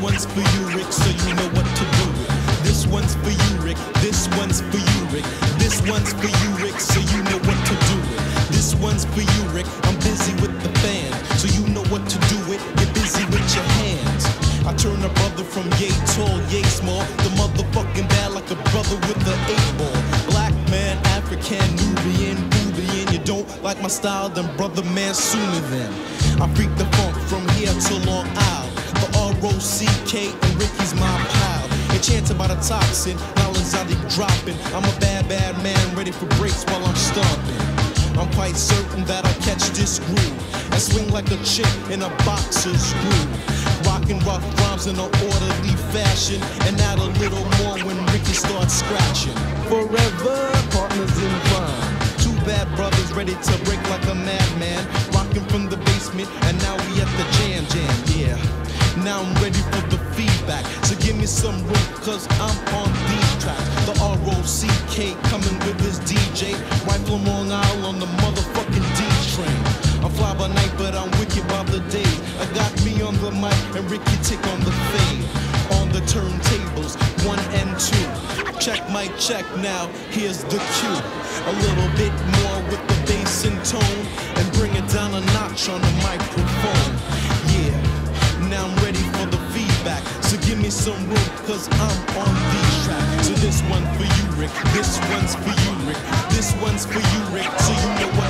one's for you, Rick, so you know what to do. This one's for you, Rick. This one's for you, Rick. This one's for you, Rick, so you know what to do. This one's for you, Rick. I'm busy with the band, so you know what to do. It. You're busy with your hands. I turn a brother from yay tall, yay small. The motherfucking bad like a brother with the eight ball. Black man, African, Nubian, and You don't like my style, then brother man sooner than I freak the funk from here to Long Island. The R-O-C-K and Ricky's my pal. Enchanted by the toxin, knowledge I deep dropping. I'm a bad, bad man, ready for breaks while I'm stomping. I'm quite certain that I'll catch this groove and swing like a chick in a boxer's groove. Rocking rough rhymes in an orderly fashion, and add a little more when Ricky starts scratching. Forever partners in crime. Two bad brothers ready to break like a madman. Rocking from the basement, and now feedback. So give me some room, cause I'm on these tracks. The R-O-C-K coming with this DJ. Right from Long Island on the motherfucking D train. I'm fly by night, but I'm wicked by the day. I got me on the mic and Ricky Tick on the fade. On the turntables, one and two. Check my check now, here's the cue. A little bit more with the bass and tone. And bring it down a notch on the microphone. So give me some room, cause I'm on these tracks. So this one for you, Rick. This one's for you, Rick. This one's for you, Rick. So you know